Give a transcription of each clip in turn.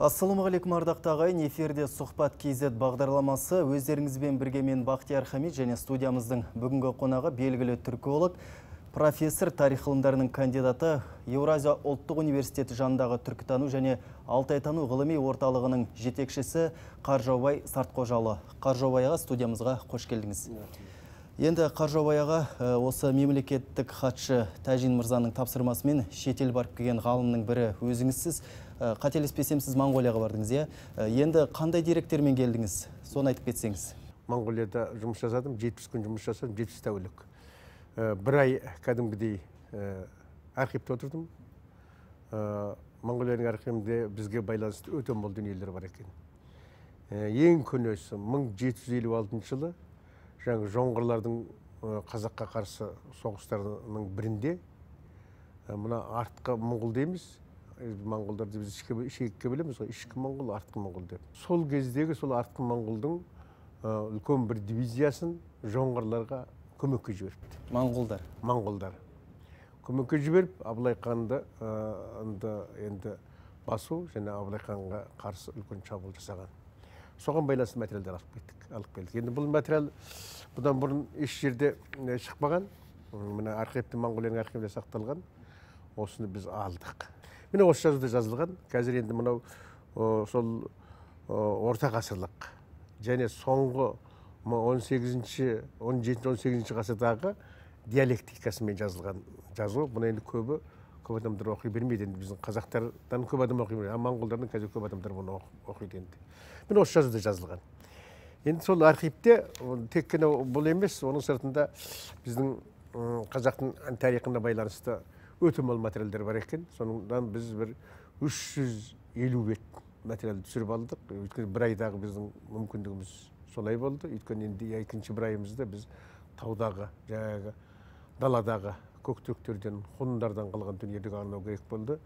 Ассалаумағалейкум ардақты ағайын, эфирде сұхбат KZ бағдарламасы. Өздеріңізбен бірге мен Бақтияр Хамид және студиямыздың бүгінгі қонағы белгілі түрколог, профессор тарих ғылымдарының кандидаты Еуразия ұлттық университеті жанындағы түркітану және алтайтану ғылыми орталығының жетекшісі Қаржаубай Сартқожалы. Қаржаубайға студиямызға қош келдіңіз. Енді Қаржаубайға осы мемлекеттік хатшы Тәжин Мырзаның тапсырмасымен шетел барып келген ғалымның бірі өзіңізсіз. Қателеспесем сіз Монғолияға бардыңыз, иә? Енді қандай деректермен келдіңіз? Соны айтып кетсеңіз. Монғолияда жұмыс жасадым, 70 күн жұмыс жасадым, 70 тәулік. Бір ай кәдімгідей архивте отырдым. Монғолияның архивінде бізге байланысты өте мол дүниелер бар екен. Ең көнесі 1756 жылы жаңағы жоңғарлардың қазаққа қарсы соғыстарының бірінде мына артқы моңғол дейміз моңғолдарды біз ішекке білеміз ғой ішкі моңғол артқы моңғол деп сол кездегі сол артқы моңғолдың үлкен бір дивизиясын жоңғарларға көмекке жіберіпті моңғолдар моңғолдар көмекке жіберіп абылай ханды енді басу және абылай ханға қарсы үлкен шабуыл жасаған соған байланысты материалдар алып кеттік алып келдік енді бұл материал бұдан бұрын еш жерде шықпаған мына архивте моңғолияның архивінде сақталған осыны біз алдық міне осы жазуда жазылған. Қазір енді мынау сол орта ғасырлық және соңғы он сегізінші он жетінші он сегізінші ғасырдағы диалектикасымен жазылған жазу. Бұны енді көбі көп адамдар оқи бермейді. Енді біздің қазақтардан көп адам оқи бермейді моңғолдардан қазір көп адамдар бұны оқиды енді. Міне осы жазуда жазылған. Енді сол архивте тек қана бұл емес оның сыртында біздің қазақтың тарихына байланысты өте мол материалдар бар екен содан біз бір үш жүз елу бет материал түсіріп алдық өйткені бір айдағы біздің мүмкіндігіміз солай болды өйткені енді екінші бір айымызда біз таудағы жаңағы даладағы көктөктерден құндардан қалған дүниелерге арнау керек болды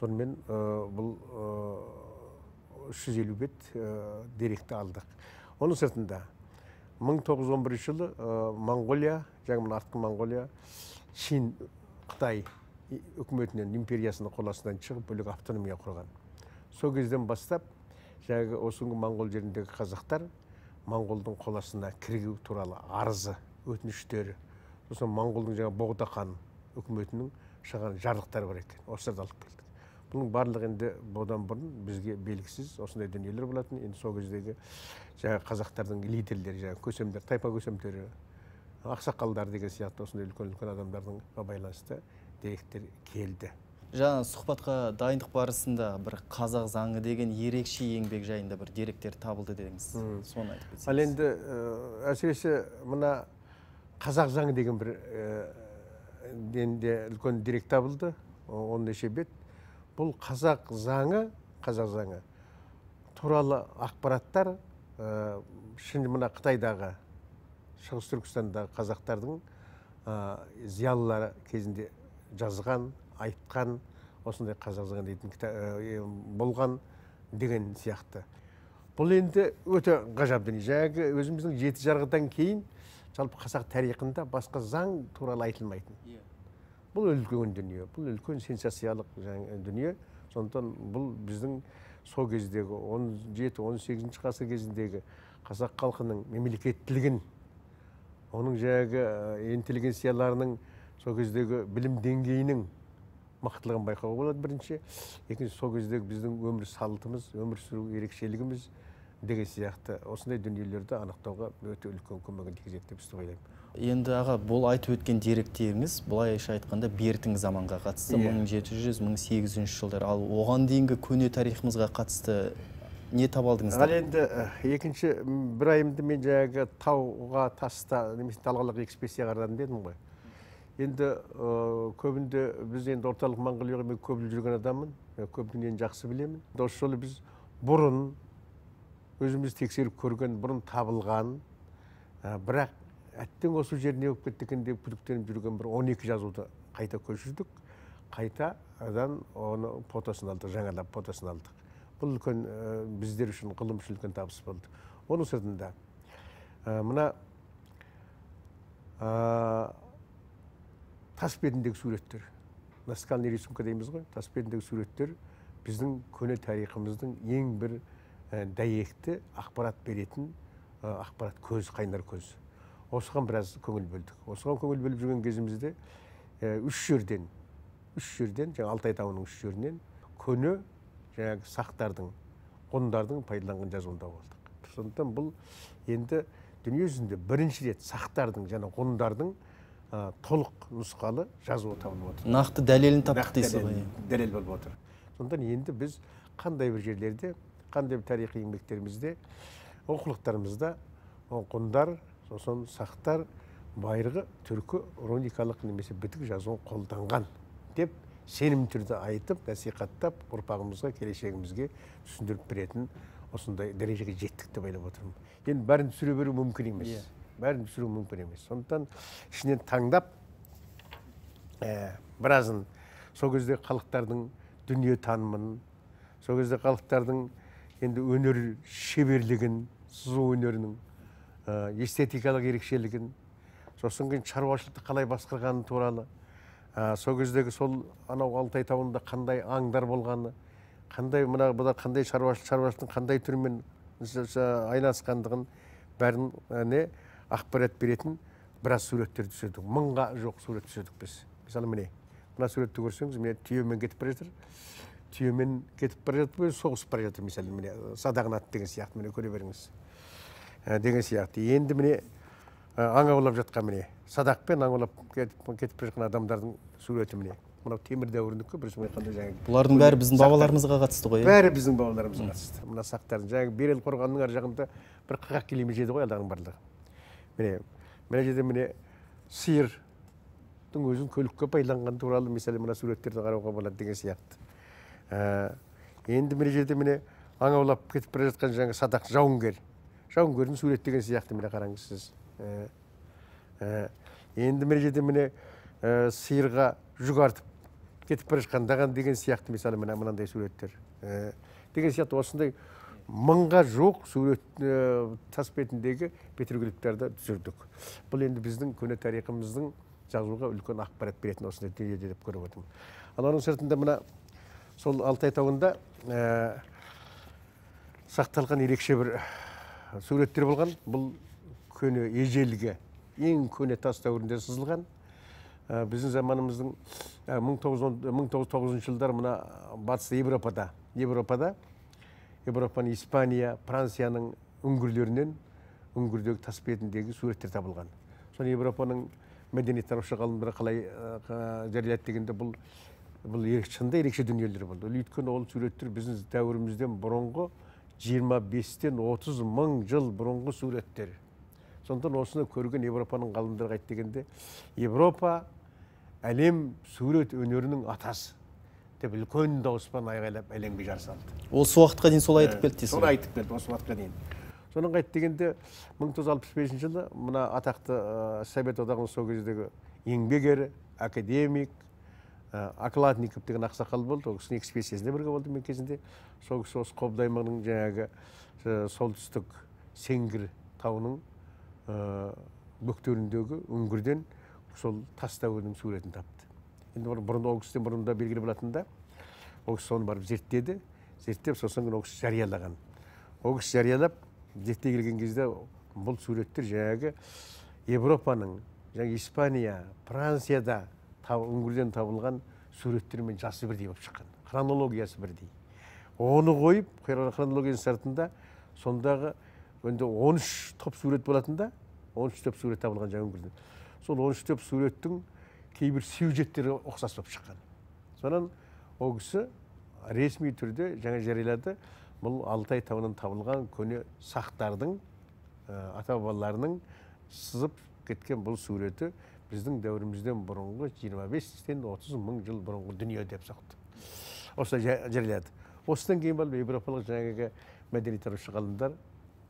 сонымен бұл үш жүз елу бет деректі алдық оның сыртында 1911 жылы моңғолия жаңағы мына артқы моңғолия чин қытай үкіметінен империясының қол астынан шығып бөлек автономия құрған. Сол кезден бастап жаңағы осы күнгі моңғол жеріндегі қазақтар моңғолдың қол астына кіргу туралы арызы өтініштері сосын моңғолдың жаңағы боғда хан үкіметінің шығарған жарлықтары бар екен. Осыларды алып келдік. Бұның барлығы енді бұдан бұрын бізге белгісіз осындай дүниелер болатын. Енді сол кездегі жаңағы қазақтардың лидерлері жаңағы көсемдер тайпа көсемдері ақсақалдар деген сияқты осындай үлкен үлкен адамдардың байланысты деректер келді. Жаңа сұхбатқа дайындық барысында бір қазақ заңы деген ерекше еңбек жайында бір деректер табылды дедіңіз. Соны айтып кетсеңіз. ал енді әсіресе мына қазақ заңы деген бір де үлкен дерек табылды он неше бет бұл қазақ заңы қазақ заңы туралы ақпараттар шын мына қытайдағы шығыс түркістандағы қазақтардың зиялылары кезінде жазған айтқан осындай қазақ заңы дейтін болған деген сияқты. Бұл енді өте ғажап дүние. Жаңағы өзіміздің жеті жарғыдан кейін жалпы қазақ тарихында басқа заң туралы айтылмайтын. Бұл үлкен дүние бұл үлкен сенсациялық дүние. Сондықтан бұл біздің сол кездегі 17-18 ғасыр кезіндегі қазақ халқының мемлекеттілігін оның жаңағы интеллигенцияларының сол кездегі білім деңгейінің мықтылығын байқауға болады бірінші. Екінші сол кездегі біздің өмір салтымыз өмір сүру ерекшелігіміз деген сияқты осындай дүниелерді анықтауға өте үлкен көмегін тигізеді деп ойлаймын. Енді аға бұл айтып өткен деректеріңіз былайша айтқанда бертіңгі заманға қатысты. Мың жеті жүз мың сегіз жүзінші жылдар ал оған дейінгі көне тарихымызға қатысты не таба алдыңыздар ал енді екінші бір айымды мен жаңағы тауға таста немесе талғалық экспедицияға арадым дедім ғой. Енді көбінде біз енді орталық моңғолияға мен көп жүрген адаммын. Көп дүниені жақсы білемін. Осы жолы біз бұрын өзіміз тексеріп көрген бұрын табылған бірақ әттең осы жер не болып кетті екен деп күдіктеніп жүрген бір он екі жазуды қайта көшірдік. Қайтадан оны фотосын алдық жаңалап фотосын алдық. Бұл үлкен біздер үшін ғылым үшін үлкен табыс болды. Оның сыртында мына тас бетіндегі суреттер наскальный рисунка дейміз ғой тас бетіндегі суреттер біздің көне тарихымыздың ең бір дәйекті ақпарат беретін ақпарат көз қайнар көз осыған біраз көңіл бөлдік осыған көңіл бөліп жүрген кезімізде үш жерден үш жерден жаңа алтай тауының үш жерінен көне жаңағы сақтардың ғұндардың пайдаланған жазуында болдық сондықтан бұл енді дүниежүзінде бірінші рет сақтардың және ғұндардың толық нұсқалы жазуы табылып отыр. Нақты дәлелін таптық дейсіз ғой. дәлел болып отыр. Сондықтан енді біз қандай бір жерлерде қандай бір тарихи еңбектерімізде оқулықтарымызда ғұндар сосын сақтар байырғы түркі руникалық немесе бітік жазуын қолданған деп сенім түрде айтып насихаттап ұрпағымызға келешегімізге түсіндіріп беретін осындай дәрежеге жеттік деп ойлап отырмын. Енді бәрін түсіре беру мүмкін емес. Yeah. Бәрін түсіру мүмкін емес. Сондықтан ішінен таңдап ә, біразын сол кезде халықтардың дүние танымын сол кезде халықтардың енді өнер шеберлігін сызу өнерінің ә, эстетикалық ерекшелігін сосын кейін шаруашылықты қалай басқарғаны туралы ә, сол кездегі сол анау алтай тауында қандай аңдар болғаны қандай мына бұлар қандай шаруашылық шаруашылықтың қандай түрімен айналысқандығын бәрін ақпарат беретін біраз суреттер түсірдік. Мыңға жоқ сурет түсірдік біз. Мысалы міне мына суретті көрсеңіз міне түйемен кетіп бара жатыр. Түйемен кетіп бара жатып соғысып бара жатыр мысалы міне садағын ат деген сияқты міне көре беріңіз. Ә, деген сияқты. Енді міне аң аулап жатқан міне садақпен аң аулап кетіп, бара жатқан адамдардың суреті міне. Мынау темір дәуірінікі бірінші айтқанда жаңағы бұлардың бәрі біздің бабаларымызға қатысты ғой бәрі біздің бабаларымызға қатысты. Мына сақтардың жаңағы берел қорғанының ар жағында бір қырық километр жеді ғой алардың барлығы. Міне мына жерде міне сиырдың өзін көлікке пайдаланғаны туралы мысалы мына суреттерді қарауға болады деген сияқты ә, енді мына жерде міне аң аулап кетіп бара жатқан жаңағы садақ жауынгер жауынгердің суреттеген сияқты міне қараңыз сіз Ә, ә, енді мына жерде міне ә, сиырға жүк артып кетіп бара жатқандаған деген сияқты мысалы мына мынандай суреттер деген сияқты осындай мыңға жуық сурет тас бетіндегі петроглифтерді түсірдік. Бұл енді біздің көне тарихымыздың жазуға үлкен ақпарат беретін осындай дүние деп көріп отырмын. Ал оның сыртында мына сол алтай тауында сақталған ерекше бір суреттер болған. Бұл көне ежелгі ең көне тас дәуірінде сызылған. Ә, біздің заманымыздың мың тоғыз тоғызыншы жылдары мына батыс европада европада европаның испания францияның үңгірлерінен үңгірдегі тас бетіндегі суреттер табылған. Соны европаның мәдениеттанушы ғалымдары қалай жариялады дегенде бұл бұл шынында ерекше дүниелер болды. Өйткені ол суреттер біздің дәуірімізден бұрынғы 25-тен 30 мың жыл бұрынғы суреттер. Сондықтан осыны көрген европаның ғалымдары қайтты дегенде европа әлем сурет өнерінің атасы деп үлкен дауыспен айғайлап әлемге жар салды осы уақытқа дейін солай айтып келді дейсіз солай айтып келді осы уақытқа дейін содан қайтты дегенде мың тоғыз жүз алпыс бесінші жылы мына атақты совет одағының сол кездегі еңбек ері академик окладников деген ақсақал болды. Ол кісінің экспедициясында бірге болдым мен кезінде сол кісі осы қобда аймағының жаңағы солтүстік сеңгір тауының бөктеріндегі үңгірден сол тас дәуірінің суретін тапты. Енді бұрын ол кісіден бұрында белгілі болатын да ол кісі соны барып зерттеді зерттеп сосын ол кісі жариялаған ол кісі жариялап зерттей келген кезде бұл суреттер жаңағы европаның жаңағы испания францияда үңгірден табылған суреттермен жасы бірдей болып шыққан хронологиясы бірдей оны қойып хронологияның сыртында сондағы енді он үш топ сурет болатын да он үш топ сурет табылған жаңа өңірден сол он үш топ суреттің кейбір сюжеттері ұқсас болып шыққан. Сонан ол кісі ресми түрде жаңа жариялады. Бұл алтай тауынан табылған көне сақтардың ата бабаларының сызып кеткен бұл суреті біздің дәуірімізден бұрынғы 25-тен 30 мың жыл бұрынғы дүние деп соқты. Осылай жариялады. Осыдан кейін барып европалық жаңағы мәдениеттанушы ғалымдар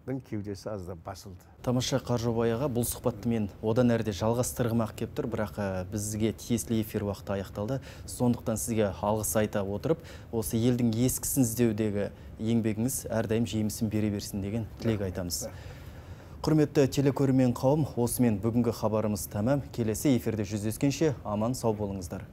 кеудесі аздап басылды. Тамаша қаржаубай аға бұл сұхбатты мен одан әрі де жалғастырғым ақ келіп тұр бірақ бізге тиесілі эфир уақыты аяқталды. Сондықтан сізге алғыс айта отырып осы елдің ескісін іздеудегі еңбегіңіз әрдайым жемісін бере берсін деген тілек айтамыз. Құрметті телекөрермен қауым осымен бүгінгі хабарымыз тәмам. Келесі эфирде жүздескенше аман сау болыңыздар.